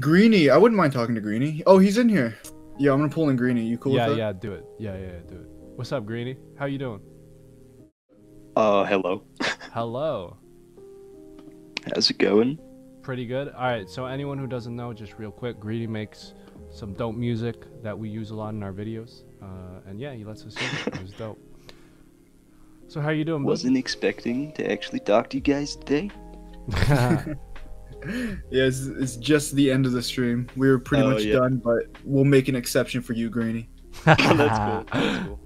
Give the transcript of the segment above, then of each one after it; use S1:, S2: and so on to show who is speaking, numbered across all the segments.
S1: Greeny, I wouldn't mind talking to Greeny. Oh, he's in here. Yeah, I'm gonna pull in Greeny. You cool
S2: yeah,
S1: with that?
S2: yeah, yeah, do it. Yeah, yeah, yeah, do it. What's up, Greeny? How you doing?
S3: Uh, hello.
S2: Hello.
S3: How's it going?
S2: Pretty good. All right. So anyone who doesn't know, just real quick, Greeny makes some dope music that we use a lot in our videos. Uh, and yeah, he lets us use it. It was dope. So how you doing? bud?
S3: Wasn't expecting to actually talk to you guys today.
S1: Yeah, it's, it's just the end of the stream. We were pretty
S3: Oh,
S1: much
S3: yeah.
S1: done, but we'll make an exception for you, Granny.
S3: That's cool. That's cool.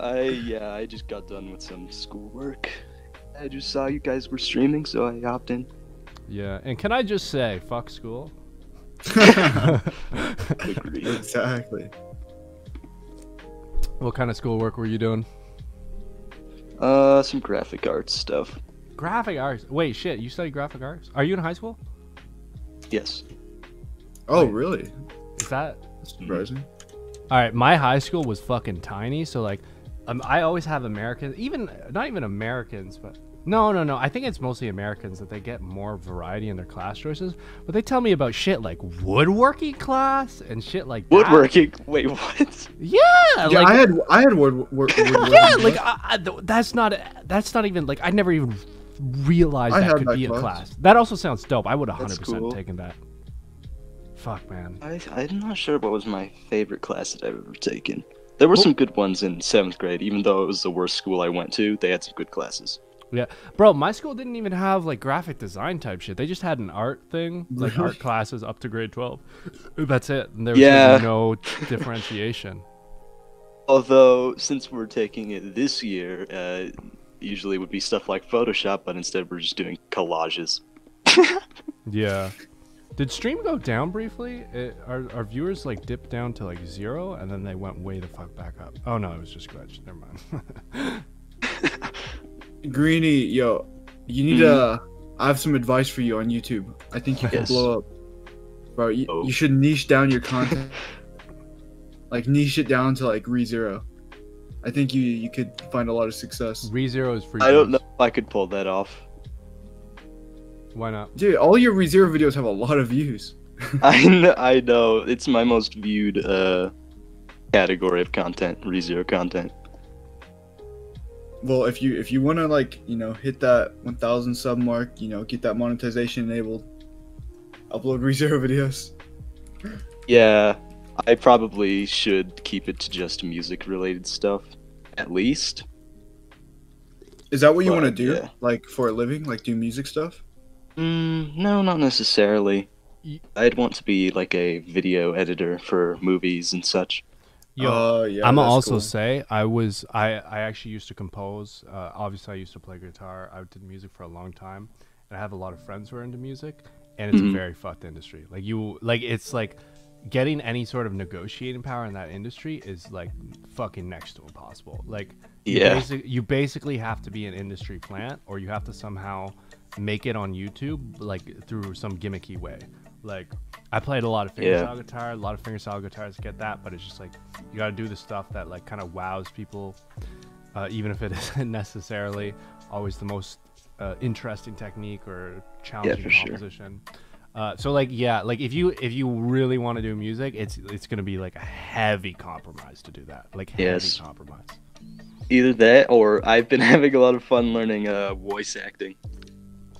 S3: I yeah, I just got done with some schoolwork. I just saw you guys were streaming, so I hopped in.
S2: Yeah. And can I just say, fuck school?
S1: Exactly.
S2: What kind of schoolwork were you doing?
S3: Uh, some graphic arts stuff.
S2: Graphic arts. Wait, shit. You study graphic arts? Are you in high school?
S3: Yes.
S1: Oh,
S2: Wait.
S1: really?
S2: Is that?
S1: That's surprising.
S2: All right. My high school was fucking tiny, so like, um, I always have Americans, even not even Americans, but no, no, no. I think it's mostly Americans that they get more variety in their class choices. But they tell me about shit like woodworking class and shit like that.
S3: Woodworking. Wait, what?
S2: Yeah,
S1: Yeah,
S2: like
S1: I had I had wood, wood, woodworking.
S2: yeah, like I, I, that's not that's not even like I never even realized
S1: I
S2: that could
S1: that
S2: be a
S1: class.
S2: class. That also sounds dope. I would have hundred percent
S3: cool.
S2: taken that. Fuck man.
S3: I I'm not sure what was my favorite class that I've ever taken. There were
S2: Well-
S3: some good ones in seventh grade, even though it was the worst school I went to. They had some good classes.
S2: Yeah, bro, my school didn't even have like graphic design type shit. They just had an art thing, like art classes up to grade twelve. That's it. And there was like,
S3: Yeah.
S2: no differentiation.
S3: Although, since we're taking it this year, uh, usually would be stuff like Photoshop, but instead we're just doing collages.
S2: Yeah. Did stream go down briefly? It, our, our viewers like dipped down to like zero and then they went way the fuck back up. Oh no, it was just glitched. Never mind.
S1: Greeny, yo, you need to. I have some advice for you on YouTube. I think you can
S3: Yes.
S1: blow up, bro. You,
S3: Oh.
S1: you should niche down your content, like niche it down to like ReZero. I think you you could find a lot of success,
S2: ReZero is free.
S3: I don't know if I could pull that off.
S2: Why not?
S1: dude. All your ReZero videos have a lot of views.
S3: I know, I know. It's my most viewed uh, category of content, ReZero content.
S1: Well, if you if you want to like you know hit that 1,000 sub mark, you know get that monetization enabled, upload ReZero videos.
S3: Yeah, I probably should keep it to just music related stuff, at least.
S1: Is that what you want to do,
S3: yeah.
S1: like for a living, like do music stuff?
S3: Mm, no, not necessarily. I'd want to be like a video editor for movies and such.
S2: Yo,
S1: Oh, yeah.
S2: I'm
S1: that's
S2: also
S1: cool.
S2: say I was I I actually used to compose. Uh, obviously, I used to play guitar. I did music for a long time, and I have a lot of friends who are into music, and it's
S3: Mhm.
S2: a very fucked industry. Like you, like it's like getting any sort of negotiating power in that industry is like fucking next to impossible. Like you
S3: Yeah.
S2: you basically have to be an industry plant, or you have to somehow make it on YouTube, like through some gimmicky way. Like I played a lot of fingerstyle
S3: Yeah.
S2: guitar, a lot of fingerstyle guitars get that, but it's just like you got to do the stuff that like kind of wows people, uh, even if it isn't necessarily always the most uh, interesting technique or challenging
S3: for sure.
S2: Composition. Uh, so like yeah, like if you if you really want to do music, it's it's gonna be like a heavy compromise to do that, like heavy
S3: Yes.
S2: compromise.
S3: Either that, or I've been having a lot of fun learning uh, voice acting.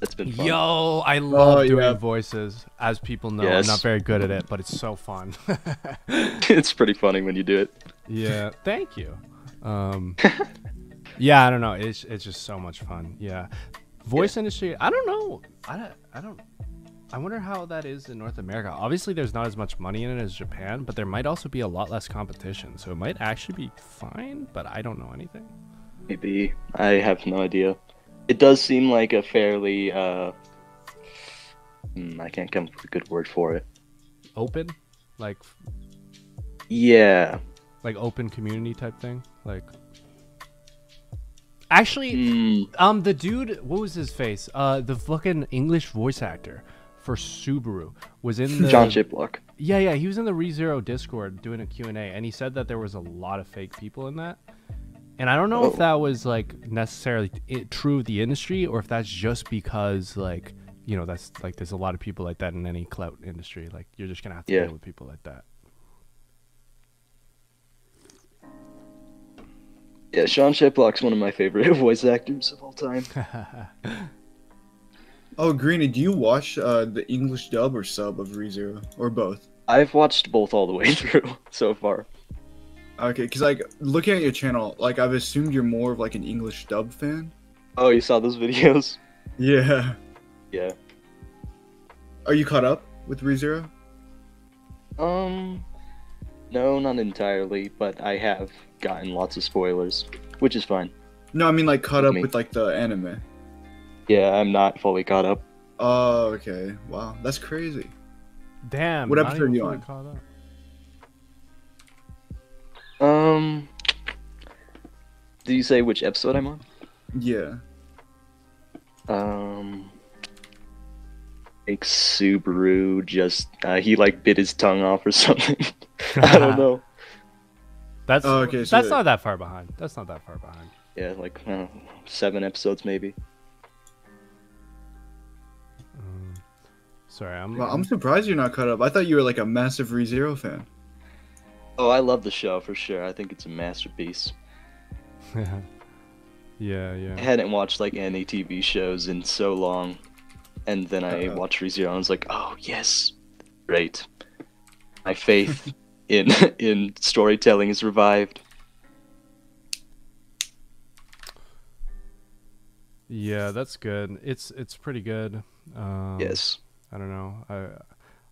S3: That's been fun.
S2: Yo, I love doing
S1: yeah.
S2: voices. As people know,
S3: Yes.
S2: I'm not very good at it, but it's so fun.
S3: it's pretty funny when you do it.
S2: yeah, thank you. Um, yeah, I don't know. It's it's just so much fun. Yeah, voice industry. I don't know. I don't. I don't. I wonder how that is in North America. Obviously, there's not as much money in it as Japan, but there might also be a lot less competition. So it might actually be fine, but I don't know anything.
S3: Maybe I have no idea. It does seem like a fairly uh, hmm, I can't come up with a good word for it.
S2: Open, like
S3: Yeah.
S2: like open community type thing. Like, actually,
S3: Hmm.
S2: Um, the dude, what was his face? Uh, the fucking English voice actor for Subaru was in the
S3: Sean Shiplock.
S2: Yeah, yeah, he was in the ReZero Discord doing a Q and A, and he said that there was a lot of fake people in that. And I don't know
S3: Oh.
S2: if that was like necessarily i true of the industry, or if that's just because like you know that's like there's a lot of people like that in any clout industry. Like you're just gonna have to
S3: Yeah.
S2: deal with people like that.
S3: Yeah, Sean Shiplock's one of my favorite voice actors of all time.
S1: Oh, Greeny, do you watch uh, the English dub or sub of ReZero or both?
S3: I've watched both all the way through so far.
S1: Okay, because like looking at your channel, like I've assumed you're more of like an English dub fan.
S3: Oh, you saw those videos?
S1: Yeah.
S3: Yeah.
S1: Are you caught up with ReZero?
S3: Um, no, not entirely, but I have gotten lots of spoilers, which is fine.
S1: No, I mean like caught
S3: With
S1: up
S3: me.
S1: with like the anime.
S3: Yeah, I'm not fully caught up.
S1: Oh, okay. Wow, that's crazy.
S2: Damn.
S1: What episode
S2: are
S1: you
S2: fully
S1: on?
S2: caught up.
S3: Um, did you say which episode I'm on?
S1: Yeah.
S3: Um, like Subaru just uh, he like bit his tongue off or something. I don't know.
S2: That's
S1: Oh, okay, so
S2: that's
S1: the-
S2: not that far behind. That's not that far behind.
S3: Yeah, like I know, seven episodes maybe.
S2: Sorry, I'm.
S1: Well, I'm surprised you're not caught up. I thought you were like a massive ReZero fan.
S3: Oh, I love the show for sure. I think it's a masterpiece.
S2: yeah,
S3: I
S2: yeah.
S3: I hadn't watched like any TV shows in so long, and then I
S1: Uh-oh.
S3: watched ReZero and I was like, oh yes, great. My faith in in storytelling is revived.
S2: Yeah, that's good. It's it's pretty good. Um,
S3: yes.
S2: I don't know.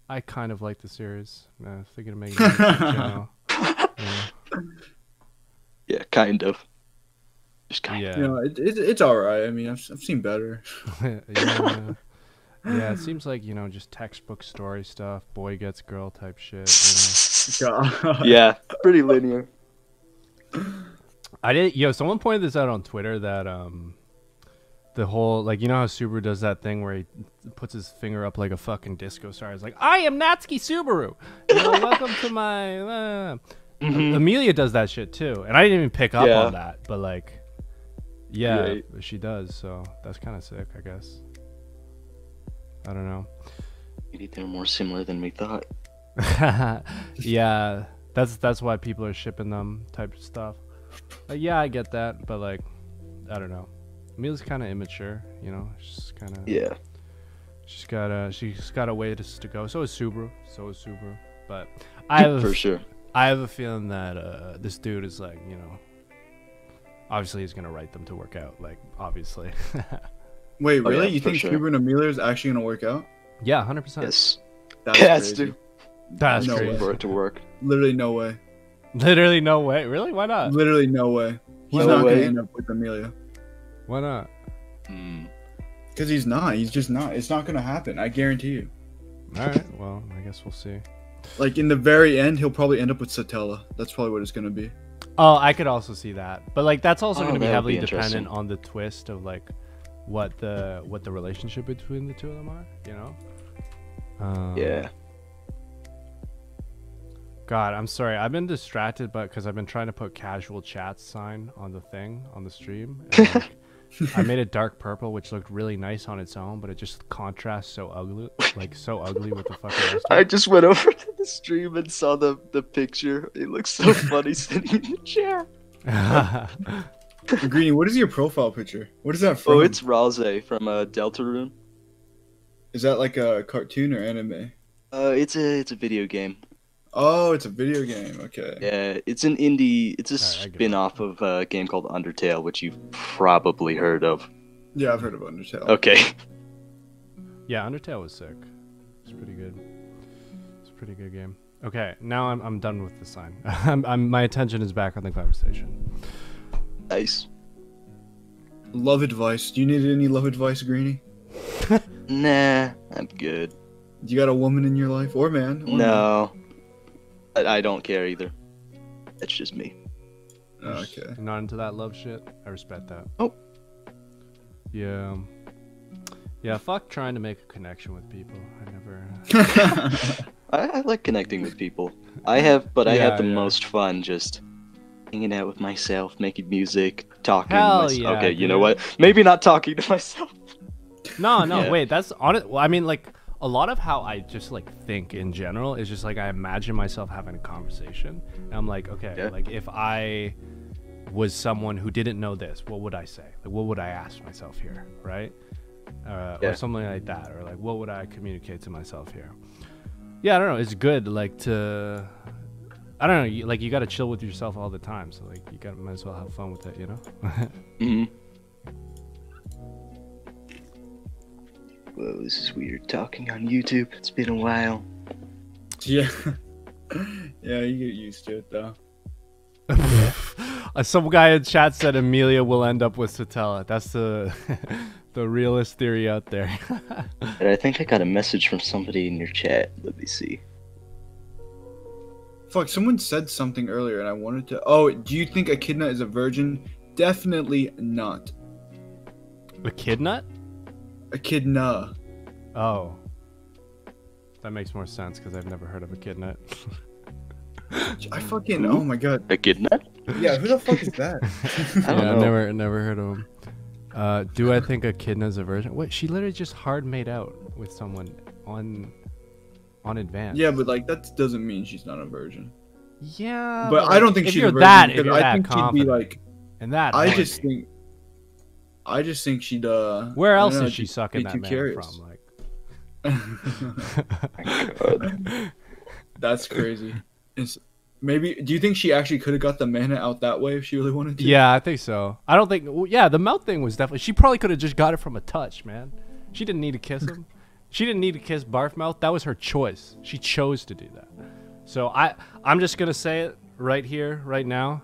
S2: I I kind of like the series. Uh, thinking of making a YouTube channel. Yeah.
S3: Yeah, kind of. Just kind
S2: Yeah.
S1: You know, it, it, it's all right. I mean, I've, I've seen better.
S2: yeah. Yeah, it seems like, you know, just textbook story stuff, boy gets girl type shit, you know.
S3: Yeah, pretty linear.
S2: I did. Yo, someone pointed this out on Twitter that um, the whole like you know how Subaru does that thing where he puts his finger up like a fucking disco star. He's like, I am Natsuki Subaru. You know, welcome to my. Uh.
S3: Mhm.
S2: Emilia does that shit too, and I didn't even pick up
S3: Yeah.
S2: on that, but like, yeah,
S3: Right.
S2: she does. So that's kind of sick, I guess. I don't know.
S3: Maybe they're more similar than we thought.
S2: yeah, that's that's why people are shipping them type of stuff. Yeah, I get that, but like, I don't know. Emilia's kind of immature, you know. She's kind of
S3: Yeah.
S2: She's got a she's got a way to, to go. So is Subaru. So is Subaru. But I have a
S3: for sure.
S2: I have a feeling that uh, this dude is like you know. Obviously, he's gonna write them to work out. Like obviously.
S1: Wait,
S3: Oh,
S1: really?
S3: yeah,
S1: you think
S3: sure.
S1: Subaru and Emilia is actually gonna work out?
S2: yeah, hundred percent.
S3: Yes.
S1: That's
S3: Yes,
S1: crazy.
S3: dude.
S2: That's
S1: No
S2: crazy.
S1: way.
S3: For it to work.
S1: Literally no way.
S2: Literally no way. Really? Why not?
S1: Literally no way. He's
S3: No
S1: not
S3: way.
S1: gonna end up with Emilia.
S2: Why not?
S3: Hmm.
S1: Because he's not. He's just not. It's not gonna happen. I guarantee you.
S2: All right. Well, I guess we'll see.
S1: Like in the very end, he'll probably end up with Satella. That's probably what it's gonna be.
S2: Oh, I could also see that, but like that's also
S3: Oh,
S2: going to be heavily
S3: be
S2: dependent on the twist of like what the what the relationship between the two of them are. You know. Um,
S3: Yeah.
S2: God, I'm sorry. I've been distracted, but because I've been trying to put casual chat sign on the thing on the stream. And, like, I made it dark purple, which looked really nice on its own, but it just contrasts so ugly, like so ugly with the fucking rest.
S3: I just went over to the stream and saw the, the picture. It looks so funny sitting in the chair.
S2: it.
S1: Greeny, what is your profile picture? What is that from?
S3: Oh, it's Ralsei from a uh, Deltarune.
S1: Is that like a cartoon or anime?
S3: Uh, it's a it's a video game.
S1: Oh, it's a video game. Okay.
S3: Yeah, it's an indie. It's a
S2: Alright, I get it.
S3: spin-off of a game called Undertale, which you've probably heard of.
S1: Yeah, I've heard of Undertale.
S3: Okay.
S2: yeah, Undertale was sick. It's pretty good. It's a pretty good game. Okay, now I'm I'm done with the sign. I'm, I'm my attention is back on the conversation.
S3: Nice.
S1: Love advice. Do you need any love advice, Greeny?
S3: Nah, I'm good.
S1: You got a woman in your life, or man? Or
S3: No, I, I don't care either. That's just me.
S1: Okay.
S2: You're not into that love shit. I respect that.
S3: Oh.
S2: Yeah. Yeah, fuck trying to make a connection with people. I never.
S3: Uh, I, I like connecting with people. I have, but I
S2: Yeah,
S3: have the
S2: yeah.
S3: most fun just hanging out with myself, making music, talking.
S2: Hell
S3: to myself.
S2: yeah,
S3: okay, you know what? Maybe not talking to myself.
S2: No, no,
S3: Yeah.
S2: wait. That's on it. Well, I mean, like a lot of how I just like think in general is just like I imagine myself having a conversation, and I'm like, okay,
S3: Yeah.
S2: like if I was someone who didn't know this, what would I say? Like, what would I ask myself here, right? Uh,
S3: Yeah.
S2: Or something like that, or like, what would I communicate to myself here? Yeah, I don't know. It's good, like to. I don't know. You, like you got to chill with yourself all the time, so like you got to might as well have fun with it, you know.
S3: hmm Whoa, this is weird. Talking on YouTube. It's been a while.
S1: Yeah. yeah, you get used to it though.
S2: Uh, Some guy in chat said Emilia will end up with Satella. That's the the realest theory out there.
S3: And I think I got a message from somebody in your chat. Let me see.
S1: Fuck, someone said something earlier and I wanted to. Oh, do you think Echidna is a virgin? Definitely not.
S2: the kid nut?
S1: Echidna.
S2: Oh, that makes more sense because I've never heard of a kid nut.
S1: I fucking. Oh my god.
S3: A kid nut?
S1: Yeah, who the fuck is that?
S3: I don't
S2: yeah, I've
S3: know.
S2: never never heard of him. Uh, do I think Echidna's a virgin? What? she literally just hard made out with someone on on advance.
S1: yeah, but like that doesn't mean she's not a virgin.
S2: yeah,
S1: but I don't think
S2: if
S1: she's
S2: you're
S1: a virgin
S2: that, if you're
S1: I
S2: that
S1: think she'd be like.
S2: and that,
S1: I
S2: horny.
S1: just think. I just think she'd. uh
S2: Where else
S1: don't know,
S2: is she sucking that man
S1: curious.
S2: from? Like,
S3: God.
S1: That's crazy. It's, maybe. Do you think she actually could have got the mana out that way if she really wanted to?
S2: Yeah, I think so. I don't think. well, Yeah, the mouth thing was definitely. She probably could have just got it from a touch, man. She didn't need to kiss him. she didn't need to kiss Barf Mouth. That was her choice. She chose to do that. So I, I'm just gonna say it right here, right now.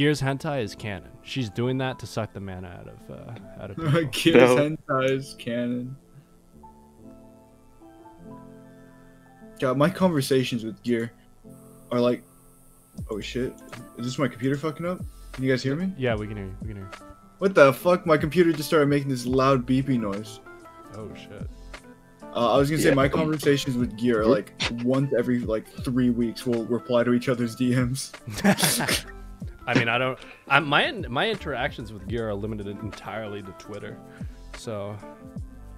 S2: Gears hentai is canon. She's doing that to suck the mana out of uh, out of Gears
S1: Kids
S3: No.
S1: hentai is canon. God, my conversations with Gear are like, oh shit, is this my computer fucking up? Can you guys hear me?
S2: yeah, we can hear you. We can hear you.
S1: What the fuck? My computer just started making this loud beeping noise.
S2: Oh shit.
S1: Uh, I was gonna say
S3: Yeah.
S1: my conversations with Gear are like once every like three weeks. We'll reply to each other's DMs.
S2: I mean, I don't. I, my my interactions with Gear are limited entirely to Twitter, so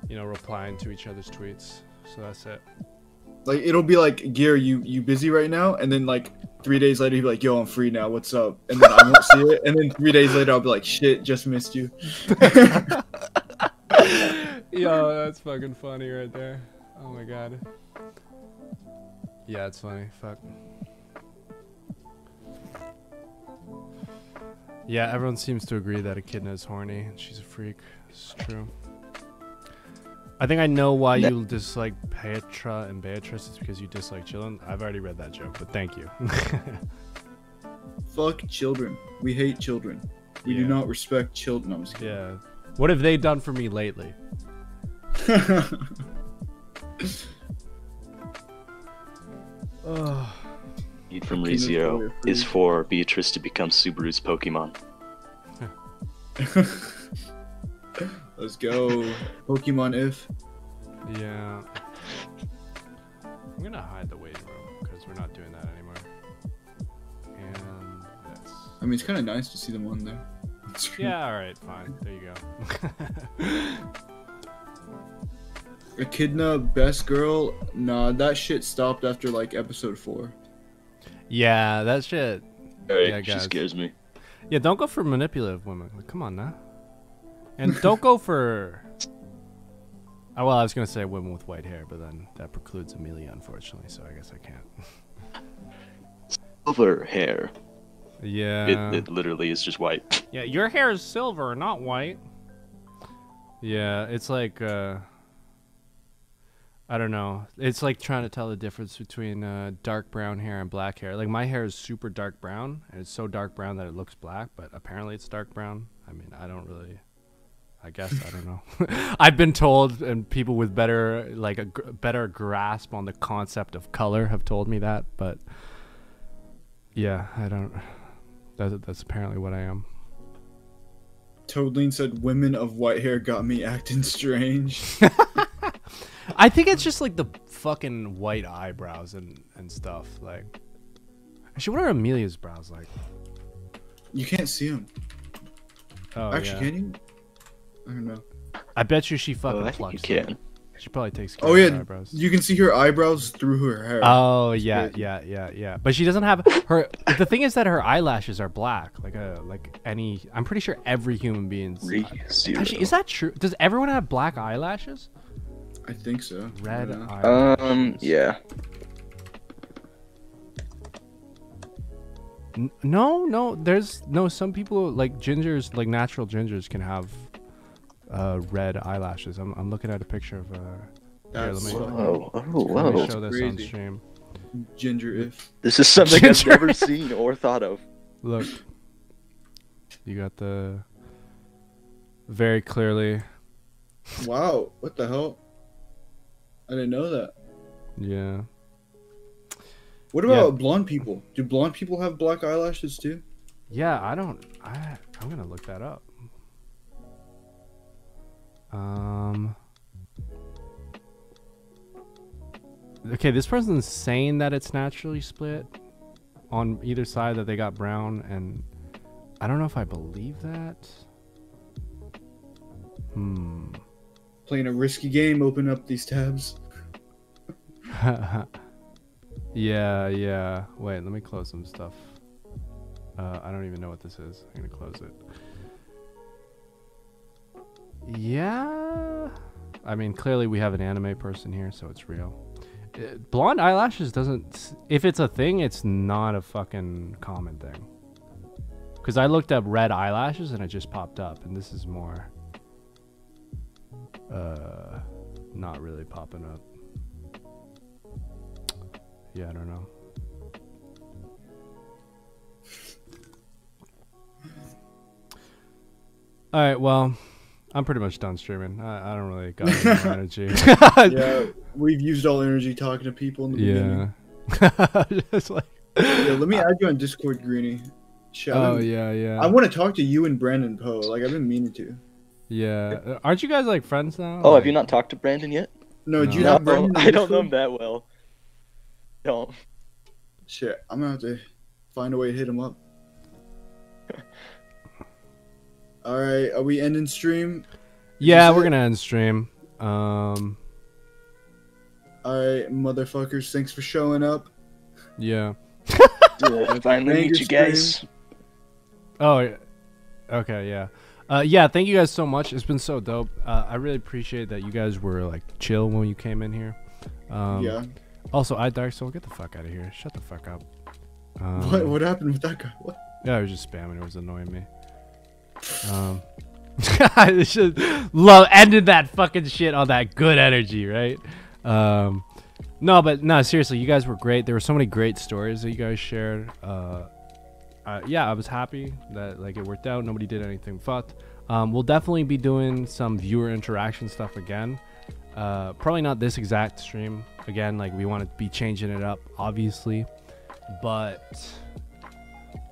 S2: you know, replying to each other's tweets. So that's it.
S1: Like it'll be like Gear, you you busy right now? And then like three days later, he'll be like, Yo, I'm free now. What's up? And then I won't see it. And then three days later, I'll be like, Shit, just missed you.
S2: Yo, that's fucking funny right there. Oh my god. Yeah, it's funny. Fuck. Yeah, everyone seems to agree that Echidna is horny she's a freak. It's true. I think I know why you dislike Petra and Beatrice. It's because you dislike children. I've already read that joke, but thank you.
S1: Fuck children. We hate children. We do not respect children. No, I'm just
S2: yeah. What have they done for me lately?
S1: kidding.
S3: Need from
S1: Penis
S3: ReZero is for Beatrice to become Subaru's Pokemon.
S1: Let's go. Pokemon if.
S2: Yeah. I'm gonna hide the waiting room because we're not doing that anymore. And this.
S1: I mean, it's kind of nice to see them on there.
S2: Yeah, alright, fine. There you go.
S1: Echidna, best girl. Nah, that shit stopped after like episode four.
S2: Yeah, that shit.
S3: Alright,
S2: Yeah,
S3: she
S2: guys.
S3: scares me.
S2: Yeah, don't go for manipulative women. Like, come on now. And don't go for. Oh, well, I was gonna say women with white hair, but then that precludes Emilia, unfortunately. So I guess I can't.
S3: Silver hair.
S2: Yeah.
S3: It, it literally is just white.
S2: Yeah, your hair is silver, not white. Yeah, it's like uh I don't know. It's like trying to tell the difference between uh, dark brown hair and black hair. Like my hair is super dark brown, and it's so dark brown that it looks black, but apparently it's dark brown. I mean, I don't really I guess I don't know. I've been told and people with better like a gr- better grasp on the concept of color have told me that, but yeah, I don't that, that's apparently what I am.
S1: Toadleen said, "Women of white hair got me acting strange."
S2: I think it's just like the fucking white eyebrows and, and stuff. Like, actually, what are Emilia's brows like?
S1: you can't see them.
S2: Oh,
S1: Actually,
S2: yeah.
S1: can you? I don't know.
S2: I bet you she fucking
S3: Oh, I think you
S2: plucks them.
S3: can.
S2: She probably takes care
S1: Oh
S2: of her
S1: yeah,
S2: eyebrows.
S1: you can see her eyebrows through her hair.
S2: Oh yeah,
S1: crazy.
S2: yeah, yeah, yeah. But she doesn't have her. the thing is that her eyelashes are black, like a like any. I'm pretty sure every human being's.
S3: Re zero.
S2: Actually, is that true? Does everyone have black eyelashes?
S1: I think so.
S2: Red
S1: Yeah.
S2: eyelashes.
S3: um, yeah.
S2: No, no. There's no. Some people like gingers, like natural gingers, can have uh, red eyelashes. I'm, I'm looking at a picture of. Uh, here, let me,
S3: Whoa, oh,
S2: let me
S3: whoa.
S2: show this on stream.
S1: ginger if.
S3: This is something I've never seen or thought of.
S2: Look, you got the very clearly.
S1: Wow, what the hell? I didn't know that.
S2: Yeah.
S1: What
S2: Yeah.
S1: about blonde people? Do blonde people have black eyelashes too?
S2: Yeah, I don't. I I'm gonna look that up. Um. Okay, this person's saying that it's naturally split on either side that they got brown, and I don't know if I believe that. Hmm.
S1: Playing a risky game, open up these tabs.
S2: yeah, yeah. Wait, let me close some stuff. Uh, I don't even know what this is. I'm gonna close it. Yeah. I mean, clearly we have an anime person here, so it's real. Uh, Blonde eyelashes doesn't. If it's a thing, it's not a fucking common thing. Because I looked up red eyelashes and it just popped up, and this is more. Uh, not really popping up. Yeah, I don't know. All right, well, I'm pretty much done streaming. I, I don't really got any more energy.
S1: Yeah, we've used all energy talking to people in the beginning.
S2: yeah. Just like,
S1: Yeah, let me add you on Discord, Greeny. Shit,
S2: oh
S1: been-
S2: yeah, yeah,
S1: I want to talk to you and Brandon Poe. Like I've been meaning to.
S2: yeah. Aren't you guys like friends now?
S3: Oh, have you not talked to Brandon yet?
S1: No, do you
S2: No.
S1: have Brandon?
S3: I don't know him that well. Don't.
S1: Shit, I'm gonna have to find a way to hit him up. All right, are we ending stream?
S2: Yeah, we're
S1: it-
S2: gonna end stream. Um,
S1: All right, motherfuckers, thanks for showing up.
S2: yeah.
S3: Yeah, finally
S1: Thank
S3: meet
S1: you,
S3: you guys.
S2: Oh, okay, yeah. Uh, yeah, thank you guys so much. It's been so dope. Uh, I really appreciate that you guys were like chill when you came in here. Um,
S1: yeah.
S2: Also, I Dark Soul, get the fuck out of here. Shut the fuck up. Um,
S1: what what happened with that guy? What?
S2: Yeah, I was just spamming. It was annoying me. Um, I should love ended that fucking shit on that good energy, right? Um, no, but no, seriously, you guys were great. There were so many great stories that you guys shared. Uh, uh, yeah, I was happy that like it worked out. Nobody did anything fucked. Um, we'll definitely be doing some viewer interaction stuff again. Uh, probably not this exact stream again. Like we want to be changing it up, obviously, but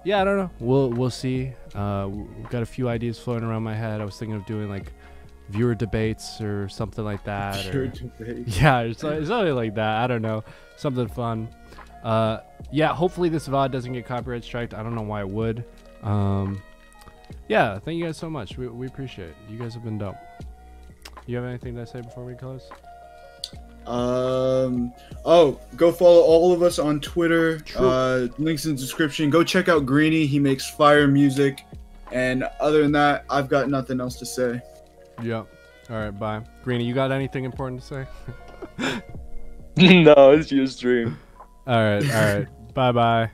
S2: yeah, I don't know. We'll we'll see. Uh, we've got a few ideas floating around my head. I was thinking of doing like viewer debates or something like that.
S1: Pure
S2: Or,
S1: debate.
S2: yeah, it's, it's something like that. I don't know, something fun. Uh, yeah, hopefully this VOD doesn't get copyright striked. I don't know why it would. Um, yeah, thank you guys so much. We, we appreciate it. You guys have been dope. You have anything to say before we close?
S1: Um. Oh, go follow all of us on Twitter.
S2: True.
S1: Uh, links in the description. Go check out Greeny. He makes fire music. And other than that, I've got nothing else to say.
S2: Yep. All right, bye. Greeny, you got anything important to say?
S3: no, it's your stream.
S2: All right, all right. bye bye.